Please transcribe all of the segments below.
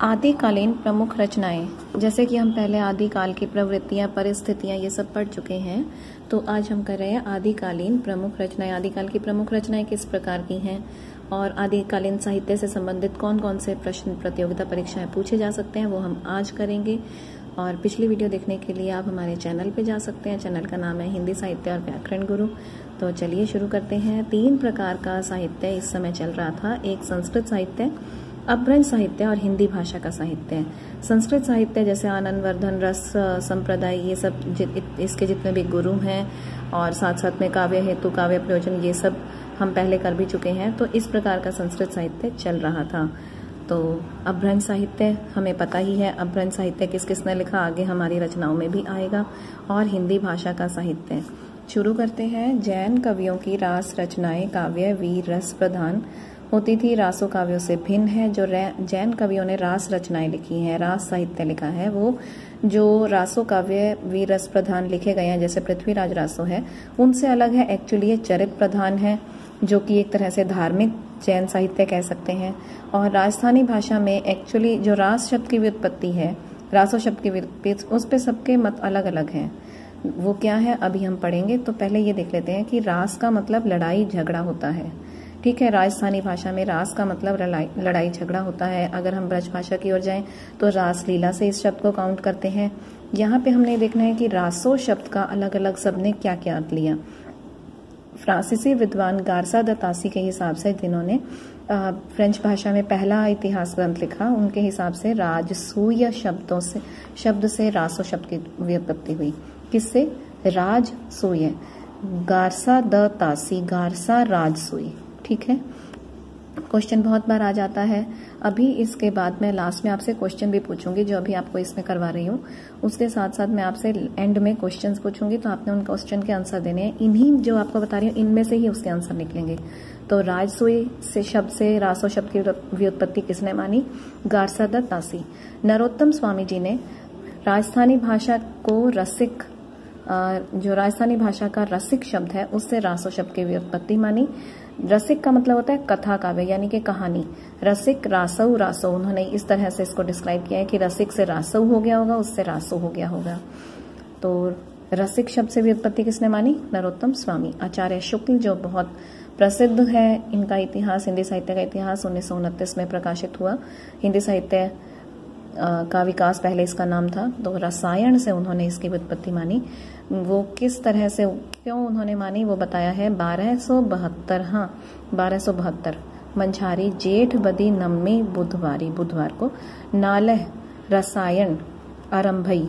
आदिकालीन प्रमुख रचनाएँ, जैसे कि हम पहले आदिकाल की प्रवृत्तियाँ, परिस्थितियाँ, ये सब पढ़ चुके हैं तो आज हम कर रहे हैं आदिकालीन प्रमुख रचनाएँ। आदिकाल की प्रमुख रचनाएँ किस प्रकार की हैं? और आदिकालीन साहित्य से संबंधित कौन कौन से प्रश्न प्रतियोगिता परीक्षाएँ पूछे जा सकते हैं, वो हम आज करेंगे। और पिछली वीडियो देखने के लिए आप हमारे चैनल पे जा सकते हैं। चैनल का नाम है हिंदी साहित्य और व्याकरण गुरु। तो चलिए शुरू करते हैं। तीन प्रकार का साहित्य इस समय चल रहा था। एक संस्कृत साहित्य अपभ्रंश साहित्य और हिंदी भाषा का साहित्य है। संस्कृत साहित्य जैसे आनंद वर्धन, रस संप्रदाय, ये सब इसके जितने भी गुरु हैं और साथ साथ में काव्य हेतु, काव्य प्रयोजन, ये सब हम पहले कर भी चुके हैं तो इस प्रकार का संस्कृत साहित्य चल रहा था। तो अपभ्रंश साहित्य हमें पता ही है अपभ्रंश साहित्य किस किसने लिखा, आगे हमारी रचनाओं में भी आएगा और हिंदी भाषा का साहित्य। शुरू करते हैं जैन कवियों की रास रचनाएँ, काव्य, वीर, रस प्रधान। होती थी। रासो काव्यों से भिन्न है। जो जैन कवियों ने रास रचनाएँ लिखी हैं, रास साहित्य लिखा है वो, जो रासो काव्य वीर रस प्रधान लिखे गए हैं, जैसे पृथ्वीराज रासो है, उनसे अलग है। एक्चुअली ये चरित प्रधान है, जो कि एक तरह से धार्मिक जैन साहित्य कह सकते हैं। और राजस्थानी भाषा में एक्चुअली जो रास शब्द की व्युत्पत्ति है, रासो शब्द की उस पर सबके मत अलग अलग हैं। वो क्या है? अभी हम पढ़ेंगे तो पहले ये देख लेते हैं कि रास का मतलब लड़ाई झगड़ा होता है। ठीक है, राजस्थानी भाषा में रास का मतलब लड़ाई झगड़ा होता है। अगर हम ब्रज भाषा की ओर जाएँ तो रास लीला से इस शब्द को काउंट करते हैं। यहाँ पे हमने देखना है कि रासो शब्द का अलग अलग सबने क्या क्या अर्थ लिया। फ्रांसीसी विद्वान गारसा दतासी के हिसाब से जिन्होंने फ्रेंच भाषा में पहला इतिहास ग्रंथ लिखा, उनके हिसाब से राजसूय शब्दों से, शब्द से रासो शब्द की व्युत्पत्ति हुई। किससे? राजसूय। गारसा द तासी गारसा राजसूय। ठीक है? क्वेश्चन बहुत बार आ जाता है। अभी इसके बाद मैं लास्ट में आपसे क्वेश्चन भी पूछूँगी, जो अभी आपको इसमें करवा रही हूँ। उसके साथ साथ मैं आपसे एंड में क्वेश्चंस पूछूँगी तो आपने उन क्वेश्चन के आंसर देने हैं। इन्हीं जो आपको बता रही हूँ, इनमें से ही उसके आंसर निकलेंगे। तो राजसोई से शब्द से, रासो शब्द की व्युत्पत्ति किसने मानी? गारसा तासी। नरोत्तम स्वामी जी ने राजस्थानी भाषा को रसिक जो राजस्थानी भाषा का रसिक शब्द है, उससे रासो शब्द की व्युत्पत्ति मानी। रसिक का मतलब होता है कथा काव्य, यानी कि कहानी। रसिक रासव रासव उन्होंने इस तरह से इसको डिस्क्राइब किया है कि रसिक से रासव हो गया होगा, उससे रासो हो गया होगा। तो रसिक शब्द से भी उत्पत्ति किसने मानी? नरोत्तम स्वामी। आचार्य शुक्ल, जो बहुत प्रसिद्ध है, इनका इतिहास, हिंदी साहित्य का इतिहास उन्नीस सौ उनतीस में प्रकाशित हुआ। हिंदी साहित्य का विकास पहले इसका नाम था तो रसायन से उन्होंने इसकी उत्पत्ति मानी। वो किस तरह से, क्यों उन्होंने मानी, वो बताया है, बारह सौ बहत्तर हाँ बारह सौ बहत्तर, मंझारी जेठ बदी नम्मी बुधवारी, बुधवार को, नालह रसायन आरंभई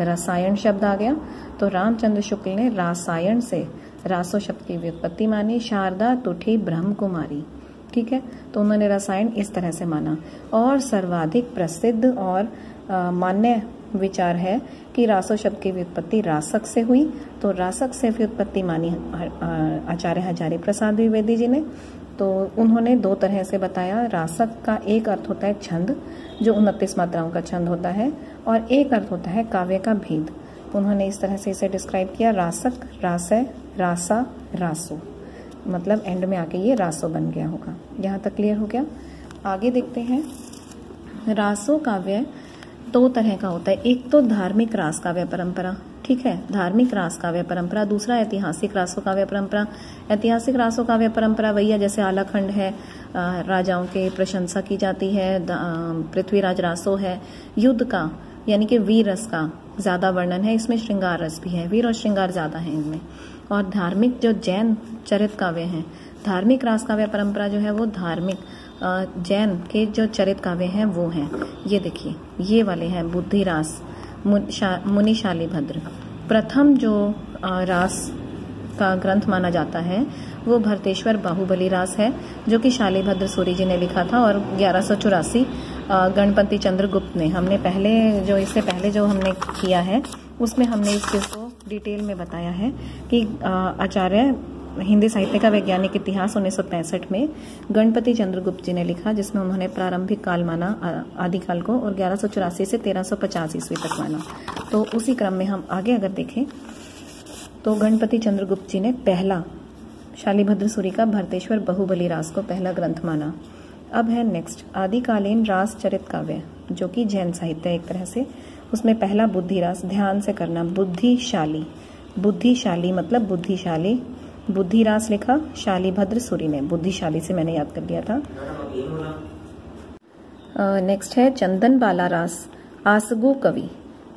रसायन शब्द आ गया तो रामचंद्र शुक्ल ने रासायन से, रासो शब्द की व्युत्पत्ति मानी, शारदा तुठी ब्रह्म कुमारी ठीक है तो उन्होंने रसायन इस तरह से माना, और सर्वाधिक प्रसिद्ध और मान्य विचार है कि रासो शब्द की व्युत्पत्ति रासक से हुई। तो रासक से व्युत्पत्ति मानी आचार्य हजारी प्रसाद द्विवेदी जी ने। तो उन्होंने दो तरह से बताया। रासक का एक अर्थ होता है छंद, जो उनतीस मात्राओं का छंद होता है, और एक अर्थ होता है काव्य का भेद। उन्होंने इस तरह से इसे डिस्क्राइब किया, रासक, रासय, रासा, रासो। मतलब एंड में आके ये रासो बन गया होगा। यहाँ तक क्लियर हो गया? आगे देखते हैं। रासो काव्य दो तरह का होता है। एक तो धार्मिक रास काव्य परंपरा, ठीक है? धार्मिक रास काव्य परंपरा। दूसरा ऐतिहासिक रासो काव्य परंपरा। ऐतिहासिक रासो काव्य परंपरा वही है जैसे आलाखंड है राजाओं के प्रशंसा की जाती है पृथ्वीराज रासो है। युद्ध का, यानी कि वीर रस का ज़्यादा वर्णन है। इसमें श्रृंगार रस भी है। वीर और श्रृंगार ज़्यादा है इनमें। और धार्मिक जो जैन चरित काव्य हैं, धार्मिक रास काव्य परंपरा जो है वो धार्मिक जैन के जो चरित काव्य हैं, वो हैं। ये देखिए, ये वाले हैं बुद्धि रास मुनि शाली भद्र। प्रथम जो रास का ग्रंथ माना जाता है, वो भरतेश्वर बाहुबली रास है, जो कि शालीभद्र सूरी जी ने लिखा था और ग्यारह गणपति चंद्रगुप्त ने। हमने पहले जो, इससे पहले जो हमने किया है, उसमें हमने इस चीज़ को डिटेल में बताया है कि आचार्य हिंदी साहित्य का वैज्ञानिक इतिहास उन्नीस सौ पैंसठ में गणपति चंद्रगुप्त जी ने लिखा, जिसमें उन्होंने प्रारंभिक काल माना आदिकाल को, और ग्यारह से तेरह ईस्वी तक माना। तो उसी क्रम में हम आगे अगर देखें तो गणपति चंद्रगुप्त जी ने पहला शालीभद्र सूरी का भरतेश्वर बहुबली रास को पहला ग्रंथ माना। अब है नेक्स्ट, आदिकालीन रास चरित काव्य, जो कि जैन साहित्य एक तरह से, उसमें पहला बुद्धि रास, ध्यान से करना, बुद्धिशाली। बुद्धिशाली मतलब बुद्धिशाली बुद्धि रास लिखा शाली भद्र सूरी ने बुद्धिशाली से मैंने याद कर लिया था। नेक्स्ट है, चंदन बाला रास, आसगु कवि।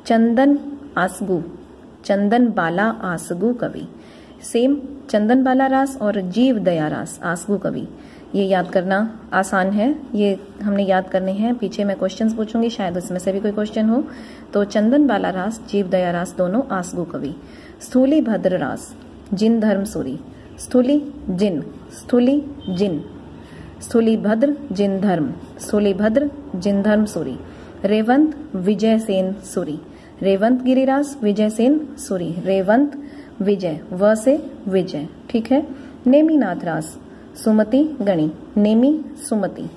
चंदन, आसगु। चंदन बाला, आसगु कवि। सेम चंदन बाला रास और जीव दया रास, आसगु कवि। ये याद करना आसान है। ये हमने याद करने हैं। पीछे मैं क्वेश्चंस पूछूँगी, शायद उसमें से भी कोई क्वेश्चन हो। तो चंदन बाला रास, जीव दया रास दोनों, आसगु कवि। स्थूली भद्र रास। जिन धर्म सूरी। स्थूली जिन। स्थूली जिन। स्थूली भद्र जिन धर्म। स्थूली भद्र जिन धर्म सूरी। रेवंत विजय सेन सूरी। रेवंत गिरिराज विजय सेन सूरी। रेवंत विजय। व से विजय। ठीक है? नेमीनाथ रास सुमति गणी। नेमी सुमति।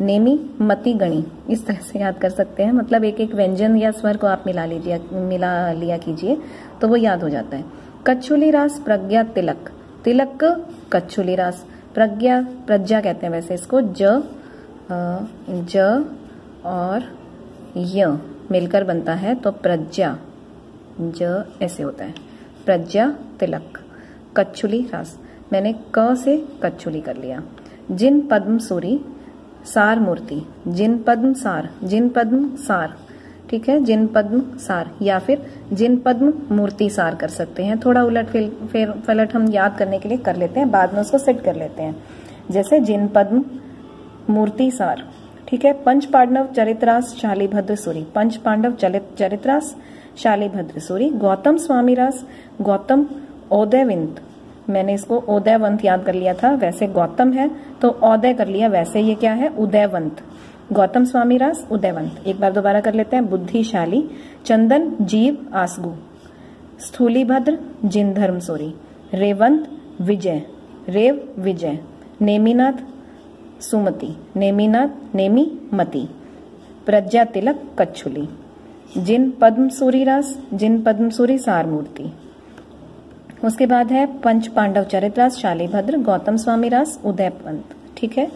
नेमी, मति, गणी। इस तरह से याद कर सकते हैं। मतलब एक एक व्यंजन या स्वर को आप मिला लीजिए, मिला लिया कीजिए तो वो याद हो जाता है। कच्छुली रास, प्रज्ञा, तिलक। तिलक कच्छुली रास। प्रज्ञा प्रज्ञा कहते हैं वैसे इसको। ज ज और य मिलकर बनता है तो प्रज्ञा। ज ऐसे होता है। प्रज्ञा, तिलक कच्छुली रास। मैंने क से कच्छुली कर लिया। जिन पद्म सूरी सार मूर्ति, जिन पद्म सार, जिन पद्म सार, ठीक है, जिन पद्म सार, या फिर जिन पद्म मूर्ति सार कर सकते हैं। थोड़ा उलट फिर, फलट हम याद करने के लिए कर लेते हैं, बाद में उसको सेट कर लेते हैं। जैसे जिन पद्म मूर्ति सार, ठीक है, पंच पांडव चरित्रास शाली भद्र सूरी, पंच पांडव चरित्रास शाली भद्र सूरी, गौतम स्वामी रास गौतम ओदयविंत मैंने इसको उदयवंत याद कर लिया था, वैसे गौतम है तो औदय कर लिया, वैसे ये क्या है? उदयवंत। गौतम स्वामी रास, उदयवंत। एक बार दोबारा कर लेते हैं, बुद्धिशाली, चंदन, जीव, आसगु। स्थूली भद्र जिन धर्म सोरी। रेवंत, विजय। रेव, विजय। नेमीनाथ, सुमति। नेमीनाथ, नेमी, मति। प्रज्ञा तिलक, कच्छुली। जिन पद्म सूरी रास, जिन पद्म सूरी सार मूर्ति उसके बाद है पंच पांडव चरित्रास शालीभद्र, गौतम स्वामी रास उदय पंत। ठीक है?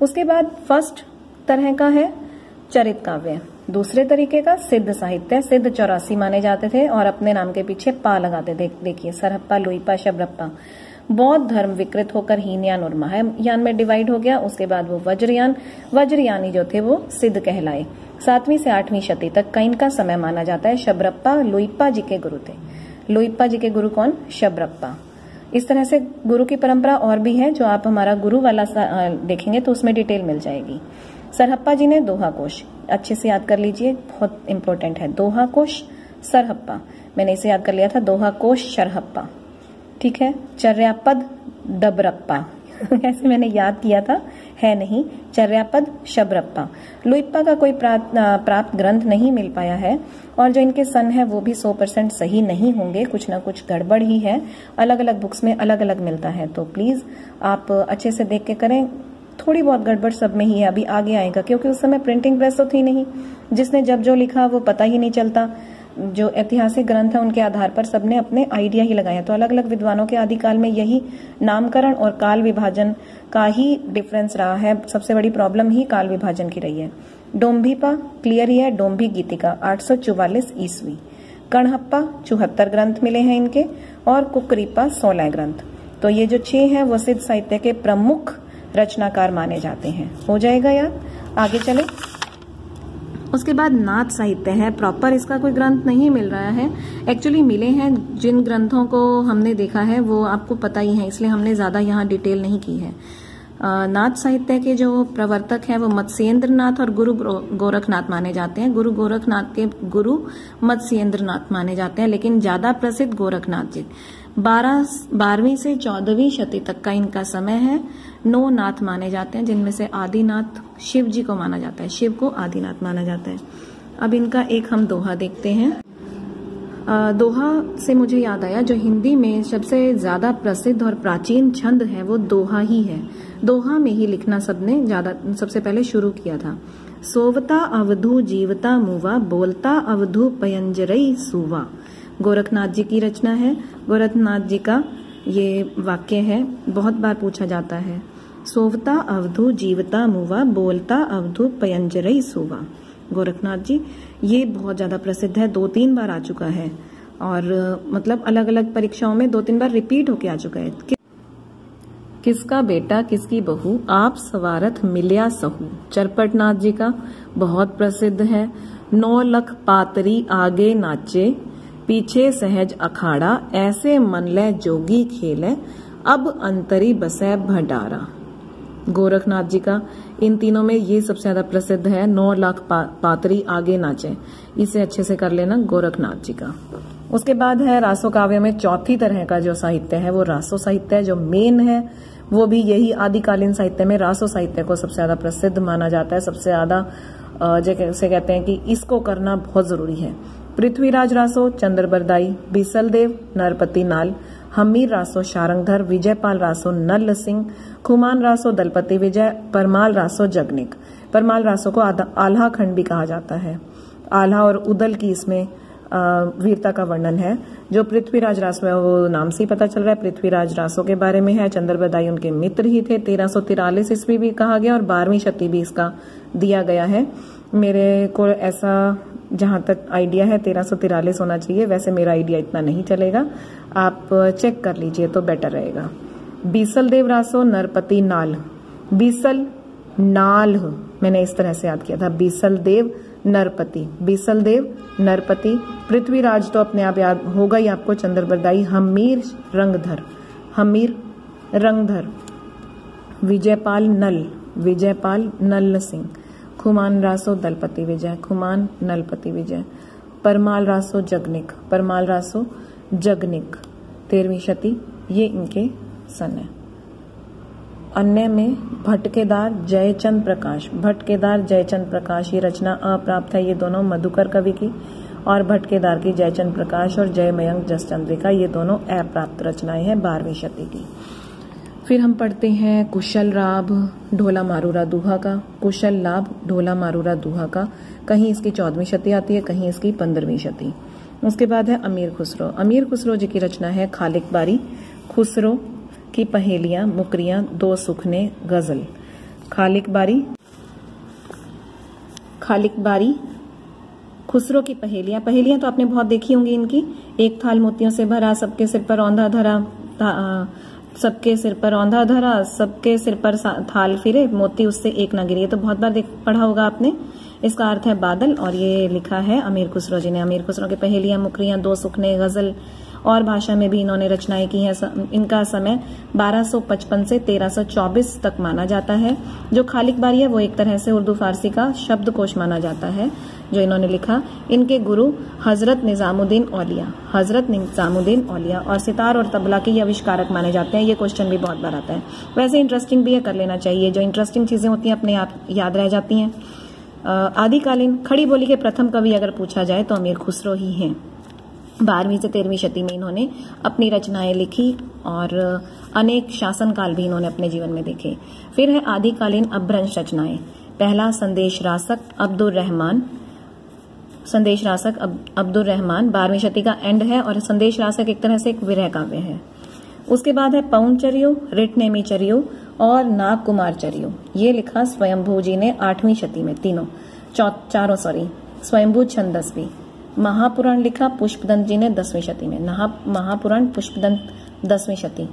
उसके बाद फ़र्स्ट तरह का है चरित काव्य। दूसरे तरीके का सिद्ध साहित्य। सिद्ध चौरासी माने जाते थे और अपने नाम के पीछे पा लगाते थे देखिए, सरहप्पा लुईपा शबरप्पा। बौद्ध धर्म विकृत होकर हीनयान और महायान में डिवाइड हो गया। उसके बाद वो वज्रयान। वज्रयानी जो थे वो सिद्ध कहलाए। सातवीं से आठवीं शती तक का इनका समय माना जाता है। शबरप्पा लुईपा जी के गुरु थे। लोईप्पा जी के गुरु कौन? शबरप्पा। इस तरह से गुरु की परंपरा और भी है जो आप हमारा गुरु वाला देखेंगे तो उसमें डिटेल मिल जाएगी। सरहप्पा जी ने दोहा कोश। अच्छे से याद कर लीजिए, बहुत इंपॉर्टेंट है। दोहा कोश, सरहप्पा। मैंने इसे याद कर लिया था, दोहा कोश, शरहप्पा। ठीक है? चर्यापद डबरप्पा ऐसे मैंने याद किया था? है नहीं। चर्यापद शबरप्पा। लुइप्पा का कोई प्राप्त ग्रंथ नहीं मिल पाया है और जो इनके सन है, वो भी 100 परसेंट सही नहीं होंगे। कुछ ना कुछ गड़बड़ ही है। अलग अलग बुक्स में अलग अलग मिलता है। तो प्लीज़, आप अच्छे से देख के करें। थोड़ी बहुत गड़बड़ सब में ही है। अभी आगे आएगा, क्योंकि उस समय प्रिंटिंग प्रेस तो थी नहीं। जिसने जब जो लिखा, वो पता ही नहीं चलता। जो ऐतिहासिक ग्रंथ है, उनके आधार पर सबने अपने आइडिया ही लगाया तो अलग अलग विद्वानों के आदिकाल में यही नामकरण और काल विभाजन का ही डिफरेंस रहा है। सबसे बड़ी प्रॉब्लम ही काल विभाजन की रही है। डोम्भीपा क्लियर ही है डोम्भी गीतिका, आठ ईस्वी। कणहप्पा चौहत्तर ग्रंथ मिले हैं इनके, और कुकरीपा सोलह ग्रंथ। तो ये जो छह हैं, वो सिद्ध साहित्य के प्रमुख रचनाकार माने जाते हैं। हो जाएगा याद? आगे चले। उसके बाद नाथ साहित्य है। प्रॉपर इसका कोई ग्रंथ नहीं मिल रहा है। एक्चुअली मिले हैं। जिन ग्रंथों को हमने देखा है, वो आपको पता ही है, इसलिए हमने ज़्यादा यहाँ डिटेल नहीं की है। नाथ साहित्य के जो प्रवर्तक हैं, वो मत्स्येंद्र नाथ और गुरु गोरखनाथ माने जाते हैं। गुरु गोरखनाथ के गुरु मत्स्येंद्र नाथ माने जाते हैं, लेकिन ज़्यादा प्रसिद्ध गोरखनाथ जी। बारह, बारहवीं से चौदहवीं शती तक का इनका समय है। नौ नाथ माने जाते हैं, जिनमें से आदिनाथ शिव जी को माना जाता है। शिव को आदिनाथ माना जाता है। अब इनका एक हम दोहा देखते हैं। दोहा से मुझे याद आया, जो हिंदी में सबसे ज़्यादा प्रसिद्ध और प्राचीन छंद है, वो दोहा ही है। दोहा में ही लिखना सबने ज़्यादा, सबसे पहले शुरू किया था। सोवता अवधु जीवता मुवा, बोलता अवधु पयंजरई सुवा। गोरखनाथ जी की रचना है। गोरखनाथ जी का ये वाक्य है बहुत बार पूछा जाता है। सोवता अवधु जीवता मुवा बोलता अवधु पयंजरई सोवा। गोरखनाथ जी ये बहुत ज़्यादा प्रसिद्ध है दो तीन बार आ चुका है। और मतलब अलग अलग परीक्षाओं में दो तीन बार रिपीट होके आ चुका है। कि, किसका बेटा किसकी बहू आप सवारथ मिलिया सहू। चरपटनाथ जी का बहुत प्रसिद्ध है। नौ लख पातरी आगे नाचे पीछे सहज अखाड़ा ऐसे मन मनले जोगी खेले अब अंतरी बसै भंडारा। गोरखनाथ जी का इन तीनों में ये सबसे ज़्यादा प्रसिद्ध है नौ लाख पा, पातरी आगे नाचे। इसे अच्छे से कर लेना गोरखनाथ जी का। उसके बाद है रासो काव्य में चौथी तरह का जो साहित्य है वो रासो साहित्य है जो मेन है वो भी यही आदिकालीन साहित्य में रासो साहित्य को सबसे ज़्यादा प्रसिद्ध माना जाता है सबसे ज़्यादा जैसे कहते हैं कि इसको करना बहुत ज़रूरी है। पृथ्वीराज रासो, चंद्र बरदाई, बीसल देव, नरपति नाल, हमीर रासो, शारंगधर, विजयपाल रासो, नल सिंह, खुमान रासो, दलपति विजय, परमाल रासो, जगनिक। परमाल रासो को आल्हा खंड भी कहा जाता है। आल्हा और उदल की इसमें वीरता का वर्णन है। जो पृथ्वीराज रासो है, वो नाम से ही पता चल रहा है। पृथ्वीराज रासो के बारे में है। चंद्र बदाई उनके मित्र ही थे। तेरह सौ तिरालीस ईस्वी भी कहा गया और बारहवीं शती भी इसका दिया गया है। मेरे को ऐसा जहाँ तक आइडिया है, तेरह सौ तिरालीस होना चाहिए। वैसे मेरा आइडिया इतना नहीं चलेगा। आप चेक कर लीजिए तो बेटर रहेगा। बीसल देव रासो नरपति नाल। बीसल नाल, मैंने इस तरह से याद किया था। बीसल देव, नरपति। बीसल देव, नरपति। पृथ्वीराज तो अपने आप याद होगा ही आपको चंद्र बरदाई हमीर रंगधर। हमीर रंगधर। विजयपाल नल। विजयपाल नल सिंह खुमान रासो दलपति विजय, खुमान नलपति विजय। परमाल रासो जगनिक, परमाल रासो जगनिक। तेरहवीं शती, ये इनके सन है। अन्य में भटकेदार जयचंद प्रकाश। भटकेदार जयचंद प्रकाश, ये रचना अप्राप्त है ये दोनों मधुकर कवि की। और भटकेदार की जयचंद प्रकाश और जय मयंक जसचंद्रिका, ये दोनों अप्राप्त रचनाएँ हैं बारहवीं शती की। फिर हम पढ़ते हैं कुशल राभ ढोला मारूरा दूहा का। कुशल लाभ ढोला मारूरा दूहा का। कहीं इसकी चौदहवीं शती आती है, कहीं इसकी पंद्रहवीं शती। उसके बाद है अमीर खुसरो। अमीर खुसरो जी की रचना है खालिक बारी, खुसरो की पहेलियाँ, मुकरियाँ, दो सुखने, गज़ल। खालिक बारी खालिक बारी, खुसरो की पहेलियाँ। पहेलियाँ तो आपने बहुत देखी होंगी इनकी। एक थाल मोतियों से भरा, सबके सिर पर औंधा धरा सबके सिर पर औंधा धरा, सबके सिर पर थाल फिरे, मोती उससे एक न गिरी। तो बहुत बार देख, पढ़ा होगा आपने। इसका अर्थ है बादल और ये लिखा है अमीर खुसरो जी ने। अमीर खुसरो के पहेलियाँ मुकरियाँ दो सुखने, गज़ल और भाषा में भी इन्होंने रचनाएँ की हैं। इनका समय 1255 से 1324 तक माना जाता है। जो खालिक बारी है, वो एक तरह से उर्दू फारसी का शब्दकोश माना जाता है, जो इन्होंने लिखा। इनके गुरु हज़रत निजामुद्दीन औलिया, हज़रत निजामुद्दीन औलिया। और सितार और तबला के ये आविष्कारक माने जाते हैं। ये क्वेश्चन भी बहुत बार आता है। वैसे इंटरेस्टिंग भी है, कर लेना चाहिए। जो इंटरेस्टिंग चीज़ें होती हैं, अपने आप याद रह जाती हैं। आदिकालीन खड़ी बोली के प्रथम कवि अगर पूछा जाए तो अमीर खुसरो ही हैं। बारहवीं से तेरहवीं शती में इन्होंने अपनी रचनाएँ लिखी और अनेक शासनकाल भी इन्होंने अपने जीवन में देखे। फिर है आदिकालीन अभ्रंश रचनाएँ। पहला संदेश रासक अब्दुल रहमान। संदेश रासक अब्दुल रहमान, बारहवीं शती का एंड है और संदेश रासक एक तरह से एक विरह काव्य है। उसके बाद है पौनचर्यो रिटनेमी चर्यो और नाग कुमार चर्यो ये लिखा स्वयंभू जी ने आठवीं शती में, तीनों चारों सॉरी स्वयंभू छंदसवी। महापुराण लिखा पुष्पदंत जी ने दसवीं शती में। महापुराण, पुष्पदंत दसवीं शती।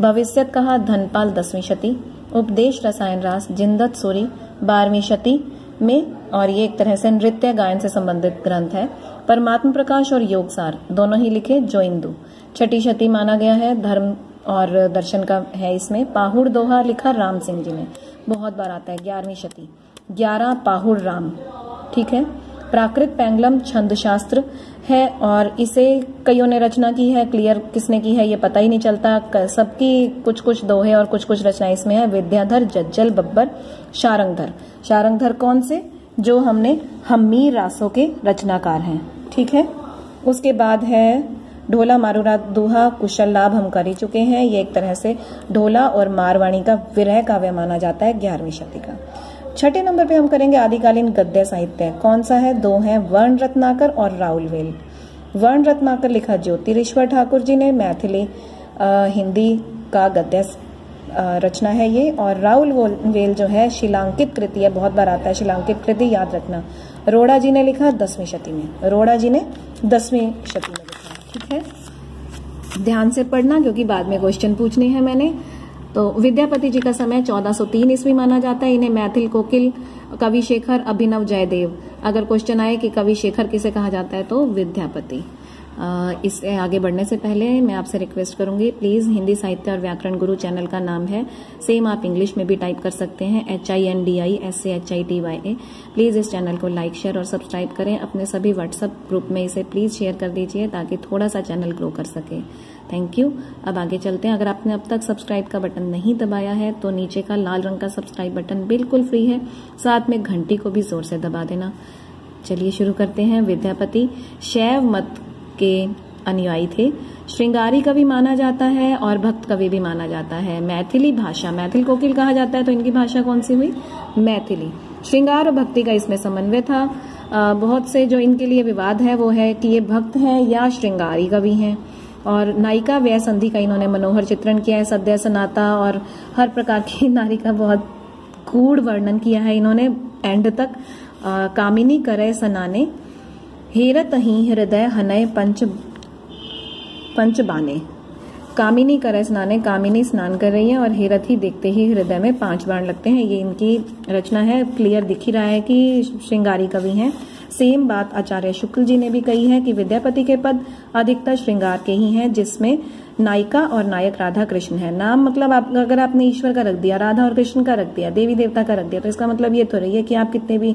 भविष्यत कहा धनपाल दसवीं शती। उपदेश रसायन रास जिंदत सूरी बारहवीं शती में। और ये एक तरह से नृत्य गायन से संबंधित ग्रंथ है। परमात्म प्रकाश और योगसार दोनों ही लिखे जो इंदु। छठी शती माना गया है, धर्म और दर्शन का है इसमें। पाहुड़ दोहा लिखा राम सिंह जी ने। बहुत बार आता है, ग्यारहवीं शती। ग्यारह पाहुड़ राम। ठीक है? प्राकृत पैंगलम छंद शास्त्र है और इसे कईयों ने रचना की है, क्लियर किसने की है, ये पता ही नहीं चलता। सबकी कुछ कुछ दोहे और कुछ कुछ रचना इसमें है। विद्याधर, जज्जल, बब्बर, शारंगधर। शारंगधर कौन से? जो हमने हमीर रासों के रचनाकार हैं। ठीक है? उसके बाद है ढोला मारूरा दुहा, कुशल लाभ हम कर ही चुके हैं। ये एक तरह से ढोला और मारवाणी का विरह काव्य माना जाता है ग्यारहवीं शती का। छठे नंबर पे हम करेंगे आदिकालीन गद्य साहित्य। कौन सा है? दो हैं, वर्ण रत्नाकर और राहुल वेल। वर्ण रत्नाकर लिखा ज्योतिरेश्वर ठाकुर जी ने, मैथिली हिंदी का गद्य रचना है ये। और राहुल वेल जो है, शिलांकित कृति है, बहुत बार आता है, शिलांकित कृति, याद रखना। रोड़ा जी ने लिखा दसवीं शती में। रोड़ा जी ने दसवीं शती में लिखा। ठीक है? ध्यान से पढ़ना, क्योंकि बाद में क्वेश्चन पूछने हैं मैंने। तो विद्यापति जी का समय 1403 ईस्वी माना जाता है। इन्हें मैथिल कोकिल, कवि शेखर, अभिनव जयदेव। अगर क्वेश्चन आए कि कवि शेखर किसे कहा जाता है तो विद्यापति। इससे आगे बढ़ने से पहले मैं आपसे रिक्वेस्ट करूँगी प्लीज़ हिंदी साहित्य और व्याकरण गुरु चैनल का नाम है। सेम आप इंग्लिश में भी टाइप कर सकते हैं H I N D I S H I T Y A please इस चैनल को लाइक शेयर और सब्सक्राइब करें। अपने सभी व्हाट्सएप ग्रुप में इसे प्लीज़ शेयर कर दीजिए, ताकि थोड़ा सा चैनल ग्रो कर सके। थैंक यू अब आगे चलते हैं। अगर आपने अब तक सब्सक्राइब का बटन नहीं दबाया है तो नीचे का लाल रंग का सब्सक्राइब बटन बिल्कुल फ्री है। साथ में घंटी को भी ज़ोर से दबा देना। चलिए शुरू करते हैं। विद्यापति शैव मत के अनुयायी थे। श्रृंगारी कवि माना जाता है और भक्त कवि भी माना जाता है। मैथिली भाषा, मैथिल कोकिल कहा जाता है तो इनकी भाषा कौन सी हुई? मैथिली। श्रृंगार और भक्ति का इसमें समन्वय था। बहुत से जो इनके लिए विवाद है, वो है कि ये भक्त हैं या श्रृंगारी कवि हैं। और नायिका व्यय संधि का इन्होंने मनोहर चित्रण किया है सद्य सनाता और हर प्रकार की नारी का बहुत कूड़ वर्णन किया है इन्होंने। एंड तक आ, कामिनी करे सनाने हेरत ही हृदय हनय पंच पंच बाने। कामिनी कर स्नाने कामिनी स्नान कर रही है और हेरत ही देखते ही हृदय में पाँच बाण लगते हैं। ये इनकी रचना है। क्लियर दिख ही रहा है कि श्रृंगारी कवि हैं। सेम बात आचार्य शुक्ल जी ने भी कही है कि विद्यापति के पद अधिकतर श्रृंगार के ही हैं, जिसमें नायिका और नायक राधा कृष्ण है। नाम मतलब आप, अगर आपने ईश्वर का रख दिया, राधा और कृष्ण का रख दिया, देवी देवता का रख दिया तो इसका मतलब ये तो रही है कि आप कितने भी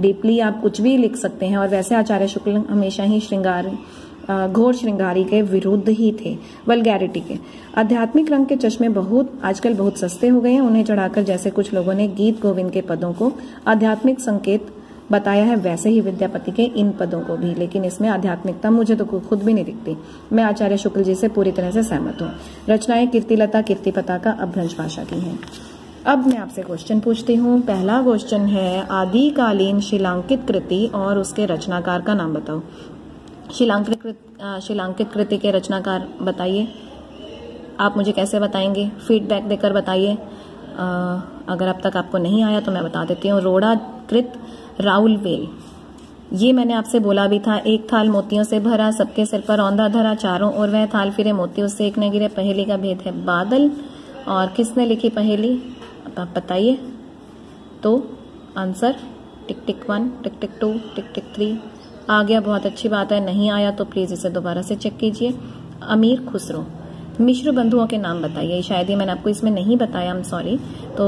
डीपली आप कुछ भी लिख सकते हैं, और वैसे आचार्य शुक्ल हमेशा ही श्रृंगार घोर श्रृंगारी के विरुद्ध ही थे वलगैरिटी के। आध्यात्मिक रंग के चश्मे बहुत, आजकल बहुत सस्ते हो गए हैं, उन्हें चढ़ाकर जैसे कुछ लोगों ने गीत गोविंद के पदों को आध्यात्मिक संकेत बताया है वैसे ही विद्यापति के इन पदों को भी, लेकिन इसमें आध्यात्मिकता मुझे तो खुद भी नहीं दिखती। मैं आचार्य शुक्ल जी से पूरी तरह से सहमत हूँ। रचनाएँ कीर्तिलता, कीर्तिपता का अभ्रंश भाषा की हैं। अब मैं आपसे क्वेश्चन पूछती हूँ। पहला क्वेश्चन है, आदिकालीन शिलांकित कृति और उसके रचनाकार का नाम बताओ। शिलांकित शिलांकित कृति के रचनाकार बताइए। आप मुझे कैसे बताएँगे? फीडबैक देकर बताइए। अगर अब तक आपको नहीं आया तो मैं बता देती हूँ। रोड़ा कृत राउल वेल। ये मैंने आपसे बोला भी था, एक थाल मोतियों से भरा, सबके सिर पर औंधा धरा चारों और वह थाल फिरे मोतियों से, एक न गिरे पहेली का भेद है बादल। और किसने लिखी पहेली? आप बताइए। तो answer, tick tick one, tick tick two, tick tick three. आ गया, बहुत अच्छी बात है, नहीं आया तो प्लीज़ इसे दोबारा से चेक कीजिए। अमीर खुसरो। मिश्र बंधुओं के नाम बताइए। शायद ही मैंने आपको इसमें नहीं बताया आई एम सॉरी तो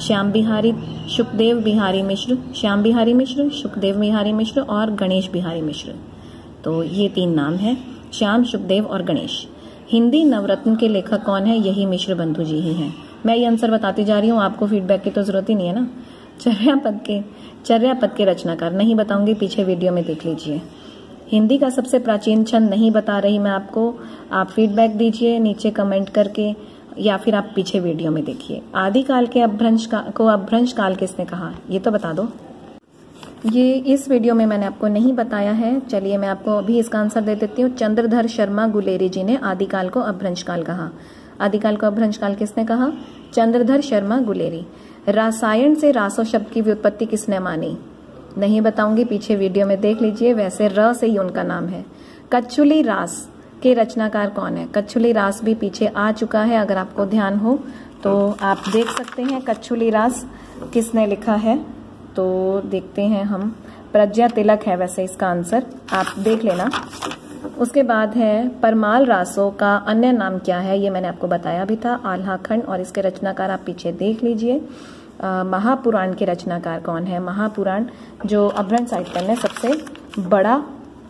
श्याम बिहारी सुखदेव बिहारी मिश्र, श्याम बिहारी मिश्र सुखदेव बिहारी मिश्र और गणेश बिहारी मिश्र। तो ये तीन नाम है, श्याम सुखदेव और गणेश। हिंदी नवरत्न के लेखक कौन है, यही मिश्र बंधु जी ही हैं। मैं ये आंसर बताती जा रही हूँ, आपको फीडबैक की तो ज़रूरत ही नहीं है ना? चर्या पद के चर्या पद के रचनाकार, नहीं बताऊँगी, पीछे वीडियो में देख लीजिए। हिंदी का सबसे प्राचीन छंद नहीं बता रही मैं आपको आप फीडबैक दीजिए नीचे कमेंट करके या फिर आप पीछे वीडियो में देखिए। आदिकाल के अभ्रंश का, को अभ्रंश काल किसने कहा? ये तो बता दो। ये इस वीडियो में मैंने आपको नहीं बताया है। चलिए मैं आपको अभी इसका आंसर दे देती हूँ। चंद्रधर शर्मा गुलेरी जी ने आदिकाल को अभ्रंश काल कहा। आदिकाल को अभ्रंश काल किसने कहा? चंद्रधर शर्मा गुलेरी। रासायन से रासो शब्द की व्युत्पत्ति किसने मानी? नहीं बताऊँगी, पीछे वीडियो में देख लीजिए, वैसे र से ही उनका नाम है। कच्छुली रास के रचनाकार कौन है? कच्छुली रास भी पीछे आ चुका है, अगर आपको ध्यान हो तो आप देख सकते हैं कच्छुली रास किसने लिखा है। तो देखते हैं हम। प्रज्ञा तिलक है वैसे इसका आंसर, आप देख लेना। उसके बाद है, परमाल रासो का अन्य नाम क्या है? ये मैंने आपको बताया भी था आल्हा खंड और इसके रचनाकार आप पीछे देख लीजिए। महापुराण के रचनाकार कौन है? महापुराण, जो अभ्रंश साहित्य में सबसे बड़ा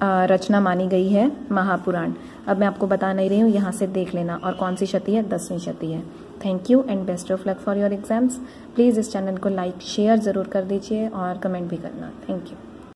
रचना मानी गई है, महापुराण। अब मैं आपको बता नहीं रही हूँ, यहाँ से देख लेना। और कौन सी क्षति है? दसवीं क्षति है। Thank you and best of luck for your exams please इस चैनल को लाइक शेयर ज़रूर कर दीजिए और कमेंट भी करना। Thank you